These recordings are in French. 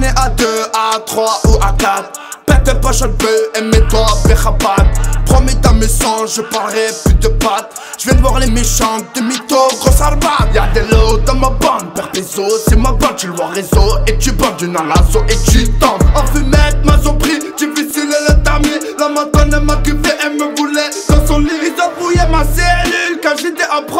On est à 2, à 3 ou à 4 Pète pas chaque peu et mets-toi pérapat Promis mes sons, je parlerai plus de pattes Je viens de voir les méchants de mytho, grosse arbat Y'a des lots dans ma bande, perpéso C'est ma bande, tu le vois réseau. Et tu bandes d'une lasso et tu tentes. En fumette, m'a surpris, difficile le tamis La madone m'a kiffé, elle me voulait dans son lit. Ils ont ma cellule quand j'étais en promenade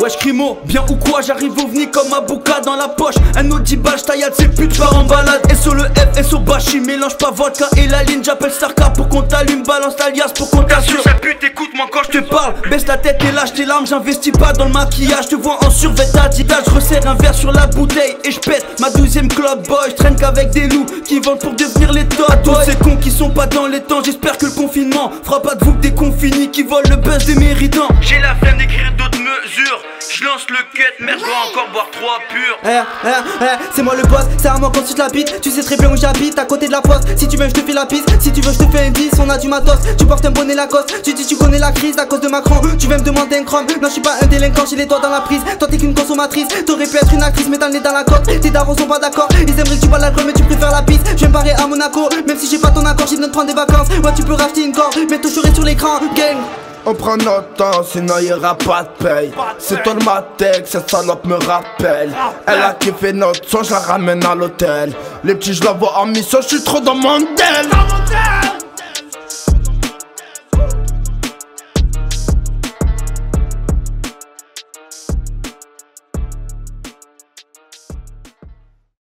Wesh crimo, bien ou quoi, j'arrive au vni comme un bouca dans la poche. Un Audi balles, taillade, c'est pute part en balade. Et sur le F, et sur Bashi, mélange pas vodka et la ligne J'appelle Starka pour qu'on t'allume, balance l'alias pour qu'on t'assure. Sa pute, écoute-moi quand je te parle, baisse la tête et lâche tes larmes, j'investis pas dans le maquillage, te vois en survêt Adidas, je resserre un verre sur la bouteille et je pète ma douzième club boy, je traîne qu'avec des loups qui vendent pour devenir les top Tous ces cons qui sont pas dans les temps, j'espère que le confinement fera pas de vous que des qui volent le buzz des méritants. J'ai la flemme d'écrire je lance le cut, merde, je dois encore boire trois purs. Eh, eh, eh, c'est moi le boss, c'est à moi quand tu te la bite. Tu sais très bien où j'habite, à côté de la poste. Si tu veux, je te fais la piste. Si tu veux, je te fais un 10. On a du matos, tu portes un bonnet Lacoste. Tu dis, tu connais la crise à cause de Macron. Tu veux me demander un chrome. Non, je suis pas un délinquant, j'ai les doigts dans la prise. Toi, t'es qu'une consommatrice. T'aurais pu être une actrice, mais t'as le nez dans la côte. Tes darons sont pas d'accord. Ils aimeraient que tu bois l'alcool, mais tu préfères la piste. Je vais me barrer à Monaco, même si j'ai pas ton accord, j'ai besoin de prendre des vacances. Ouais, tu peux racheter une corde, mais toujours sur l'écran. Gang. On prend notre temps, sinon y'aura pas de paye. C'est ton matek, cette salope me rappelle. Elle a kiffé notre son, je la ramène à l'hôtel. Les petits, je la vois en mission, je suis trop dans mon tel.